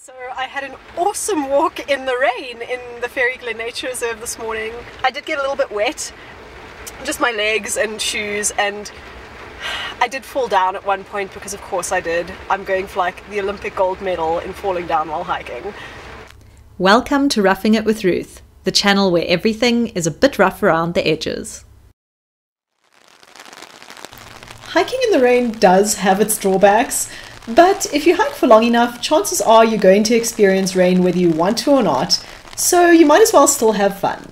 So I had an awesome walk in the rain in the Fairy Glen Nature Reserve this morning. I did get a little bit wet, just my legs and shoes, and I did fall down at one point because, of course, I did. I'm going for like the Olympic gold medal in falling down while hiking. Welcome to Roughing It with Ruth, the channel where everything is a bit rough around the edges. Hiking in the rain does have its drawbacks, but if you hike for long enough, chances are you're going to experience rain whether you want to or not, so you might as well still have fun.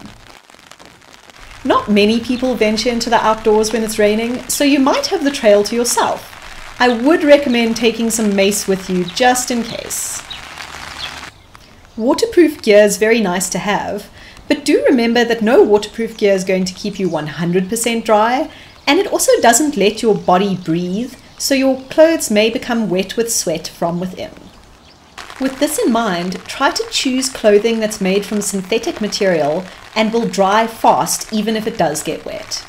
Not many people venture into the outdoors when it's raining, so you might have the trail to yourself. I would recommend taking some mace with you just in case. Waterproof gear is very nice to have, but do remember that no waterproof gear is going to keep you 100% dry, and it also doesn't let your body breathe, so your clothes may become wet with sweat from within. With this in mind, try to choose clothing that's made from synthetic material and will dry fast even if it does get wet.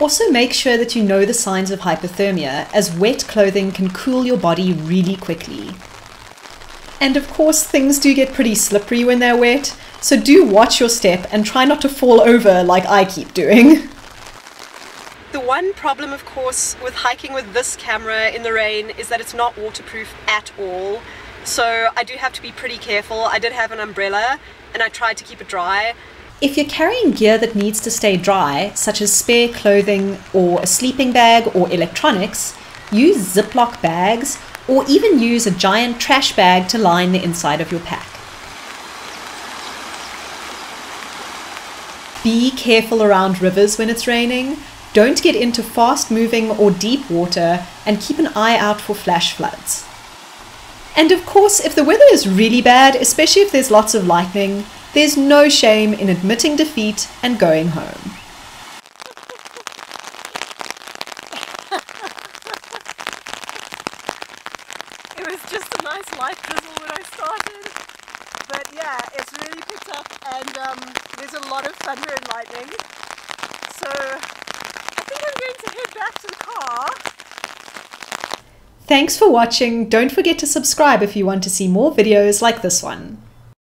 Also make sure that you know the signs of hypothermia as wet clothing can cool your body really quickly. And of course, things do get pretty slippery when they're wet, so do watch your step and try not to fall over like I keep doing. One problem, of course, with hiking with this camera in the rain is that it's not waterproof at all. So I do have to be pretty careful. I did have an umbrella and I tried to keep it dry. If you're carrying gear that needs to stay dry, such as spare clothing or a sleeping bag or electronics, use Ziploc bags or even use a giant trash bag to line the inside of your pack. Be careful around rivers when it's raining. Don't get into fast moving or deep water and keep an eye out for flash floods. And of course, if the weather is really bad, especially if there's lots of lightning, there's no shame in admitting defeat and going home. It was just a nice light drizzle when I started. But yeah, it's really picked up and um, there's a lot of thunder and lightning. So I think I'm going to head back to the car. Thanks for watching. Don't forget to subscribe if you want to see more videos like this one.